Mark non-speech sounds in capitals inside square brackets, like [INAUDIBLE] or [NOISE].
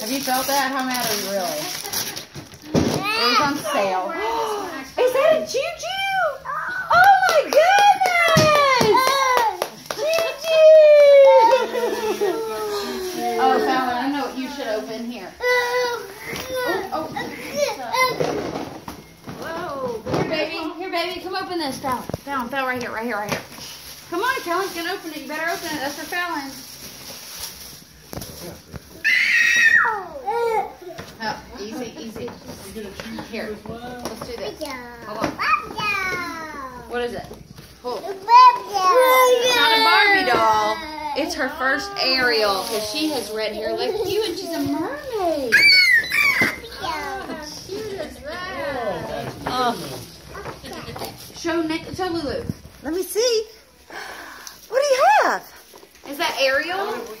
Have you felt that? How mad are you really? It was on sale. Is that a juju? Oh my goodness! Juju! Oh, Fowler, I know what you should open here. Oh, Whoa. Here, baby. Here, baby. Come open this. Fallon. Fallon, Fallon, right here, right here, right here. Come on, Fallon's gonna open it. You better open it. That's for Fallon. [LAUGHS] Oh, easy, easy. Here, let's do this. Hold on. What is it? Pull. It's not a Barbie doll. It's her first Ariel because she has red hair like you and she's a mermaid. Cute as that. Oh. Show Nick, show Lulu. Let me see. What do you have? Is that Ariel? Oh,